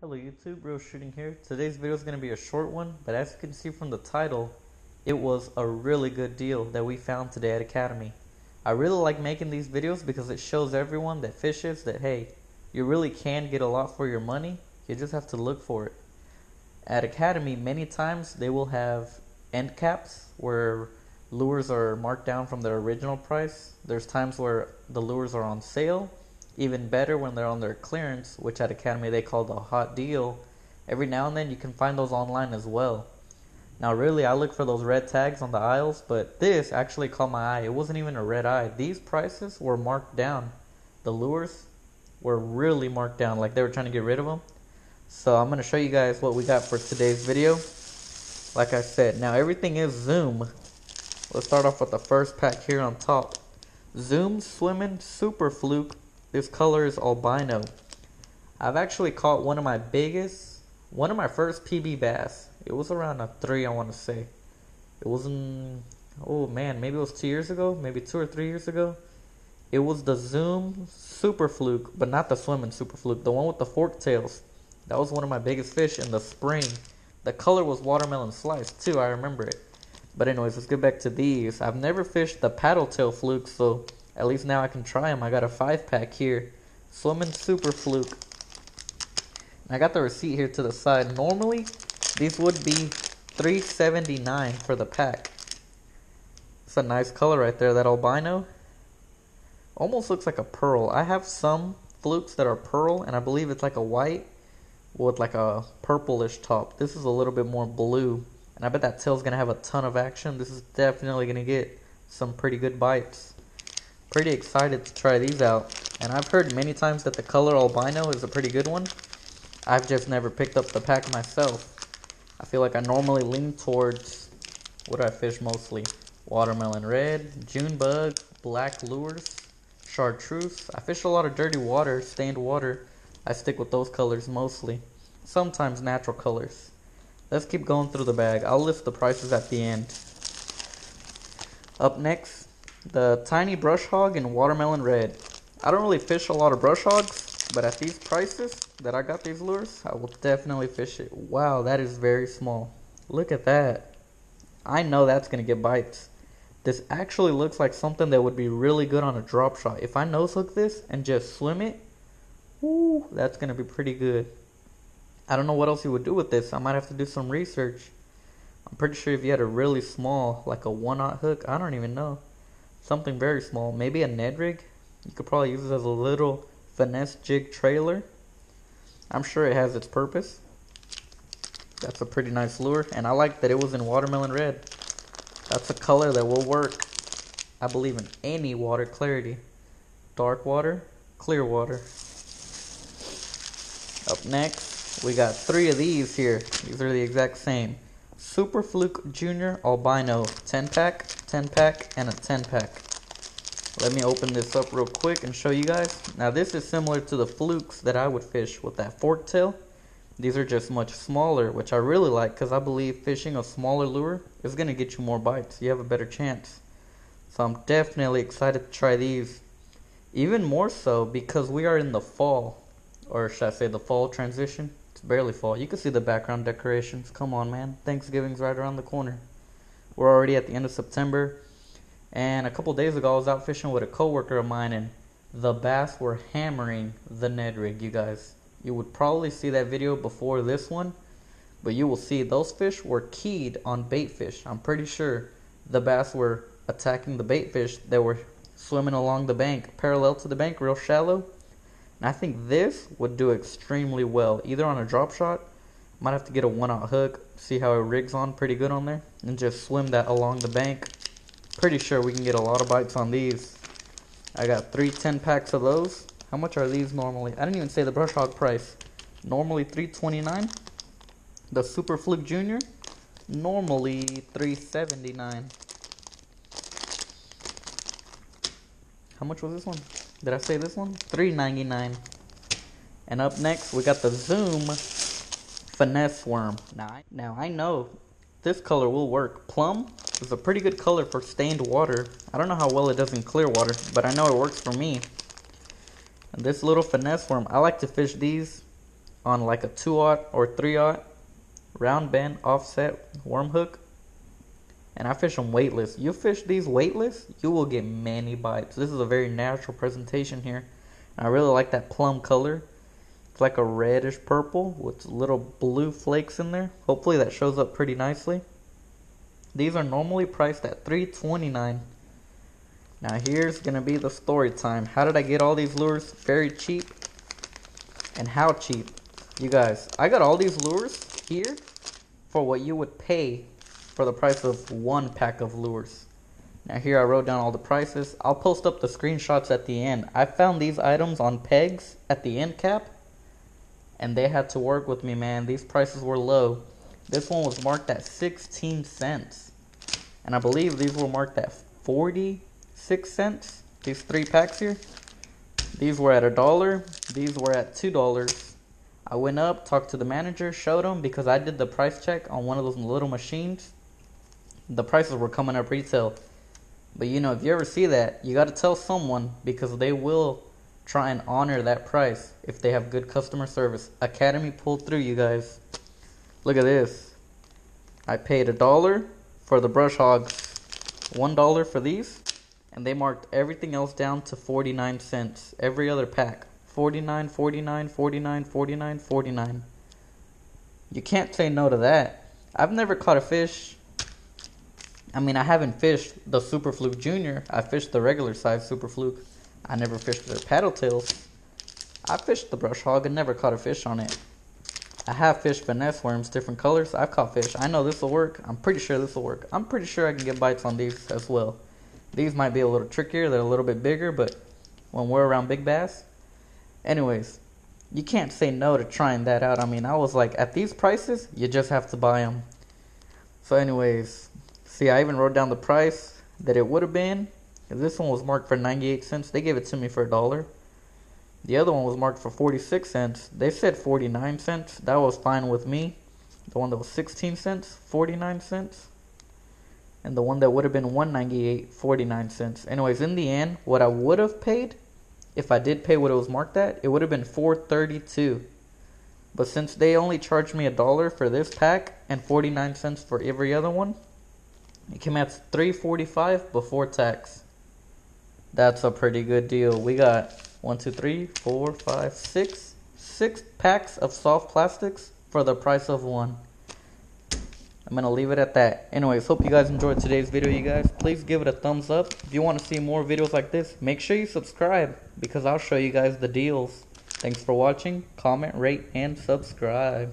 Hello YouTube, Reel Shooting here. Today's video is going to be a short one, but as you can see from the title, it was a really good deal that we found today at Academy. I really like making these videos because it shows everyone that fishes that hey, you really can get a lot for your money, you just have to look for it. At Academy, many times they will have end caps where lures are marked down from their original price. There's times where the lures are on sale even better when they're on their clearance, which at Academy they call the hot deal. Every now and then you can find those online as well. Now, really, I look for those red tags on the aisles, but this actually caught my eye. It wasn't even a red eye. These prices were marked down. The lures were really marked down, like they were trying to get rid of them. So I'm going to show you guys what we got for today's video. Like I said, now everything is Zoom. Let's start off with the first pack here on top. Zoom Swimming Super Fluke this color is albino. I've actually caught one of my biggest, one of my first PB bass. It was around a three, I want to say. It wasn't, oh man, maybe it was two years ago, maybe two or three years ago. It was the Zoom Super Fluke, but not the swimming Super Fluke, the one with the fork tails. That was one of my biggest fish in the spring. The color was watermelon slice too, I remember it. But anyways, let's get back to these. I've never fished the paddle tail fluke, so at least now I can try them. I got a five pack here. Swimming Super Fluke. I got the receipt here to the side. Normally, these would be 379 for the pack. It's a nice color right there, that albino. Almost looks like a pearl. I have some flukes that are pearl, and I believe it's like a white with like a purplish top. This is a little bit more blue, and I bet that tail's going to have a ton of action. This is definitely going to get some pretty good bites pretty excited to try these out. And I've heard many times that the color albino is a pretty good one. I've just never picked up the pack myself. I feel like I normally lean towards, what I fish mostly? Watermelon red, June bug, black lures, chartreuse. I fish a lot of dirty water, stained water. I stick with those colors mostly. Sometimes natural colors. Let's keep going through the bag. I'll list the prices at the end. Up next, the tiny brush hog in watermelon red. I don't really fish a lot of brush hogs, but at these prices that I got these lures, I will definitely fish it. Wow, that is very small. Look at that. I know that's going to get bites. This actually looks like something that would be really good on a drop shot. If I nose hook this and just swim it, whoo, that's going to be pretty good. I don't know what else you would do with this. I might have to do some research. I'm pretty sure if you had a really small, like a one-aught hook, I don't even know something very small, maybe a Ned rig. You could probably use it as a little finesse jig trailer. I'm sure it has its purpose. That's a pretty nice lure, and I like that it was in watermelon red. That's a color that will work, I believe, in any water clarity. Dark water, clear water. Up next, we got three of these here. These are the exact same. Super Fluke Junior Albino 10 pack, 10 pack, and a 10 pack. Let me open this up real quick and show you guys. Now this is similar to the flukes that I would fish with that fork tail. These are just much smaller, which I really like because I believe fishing a smaller lure is going to get you more bites. You have a better chance. So I'm definitely excited to try these. Even more so because we are in the fall, or should I say the fall transition. It's barely fall. You can see the background decorations. Come on, man. Thanksgiving's right around the corner. We're already at the end of September. And a couple days ago, I was out fishing with a coworker of mine, and the bass were hammering the Ned rig, you guys. You would probably see that video before this one, but you will see those fish were keyed on bait fish. I'm pretty sure the bass were attacking the bait fish that were swimming along the bank, parallel to the bank, real shallow. And I think this would do extremely well, either on a drop shot, might have to get a one-out hook, see how it rigs on pretty good on there, and just swim that along the bank. Pretty sure we can get a lot of bites on these. I got three 10 packs of those. How much are these normally? I didn't even say the brush hog price. Normally 329. The Super Fluke Junior, normally 379. How much was this one? Did I say this one? Three ninety nine. And up next, we got the Zoom Finesse Worm. Now, I, now I know this color will work. Plum is a pretty good color for stained water. I don't know how well it does in clear water, but I know it works for me. And this little finesse worm, I like to fish these on like a 2-aught or 3-aught round bend offset worm hook. And I fish them weightless. You fish these weightless, you will get many bites. This is a very natural presentation here. I really like that plum color. It's like a reddish purple with little blue flakes in there. Hopefully that shows up pretty nicely. These are normally priced at 329 Now here's gonna be the story time. How did I get all these lures very cheap? And how cheap? You guys, I got all these lures here for what you would pay for the price of one pack of lures. Now here I wrote down all the prices. I'll post up the screenshots at the end. I found these items on pegs at the end cap and they had to work with me, man. These prices were low. This one was marked at 16 cents. And I believe these were marked at 46 cents. These three packs here. These were at a dollar. These were at two dollars. I went up, talked to the manager, showed him because I did the price check on one of those little machines. The prices were coming up retail. But you know, if you ever see that, you got to tell someone because they will try and honor that price if they have good customer service. Academy pulled through, you guys. Look at this. I paid a dollar for the brush hogs, one dollar for these, and they marked everything else down to 49 cents. Every other pack 49, 49, 49, 49, 49. You can't say no to that. I've never caught a fish. I mean, I haven't fished the Super Fluke Junior. I fished the regular size Super Fluke. I never fished their paddle tails. I fished the brush hog and never caught a fish on it. I have fished finesse worms, different colors. I've caught fish. I know this will work. I'm pretty sure this will work. I'm pretty sure I can get bites on these as well. These might be a little trickier. They're a little bit bigger, but when we're around big bass. Anyways, you can't say no to trying that out. I mean, I was like, at these prices, you just have to buy them. So anyways, see, I even wrote down the price that it would have been this one was marked for 98 cents. They gave it to me for a dollar. The other one was marked for 46 cents. They said 49 cents. That was fine with me. The one that was 16 cents, 49 cents. And the one that would have been 198, 49 cents. Anyways, in the end, what I would have paid if I did pay what it was marked at, it would have been 432. But since they only charged me a dollar for this pack and 49 cents for every other one, it came out to 345 before tax. That's a pretty good deal. We got one, two, three, four, five, six, six packs of soft plastics for the price of one. I'm gonna leave it at that. Anyways, hope you guys enjoyed today's video, you guys. Please give it a thumbs up. If you want to see more videos like this, make sure you subscribe because I'll show you guys the deals. Thanks for watching. Comment, rate, and subscribe.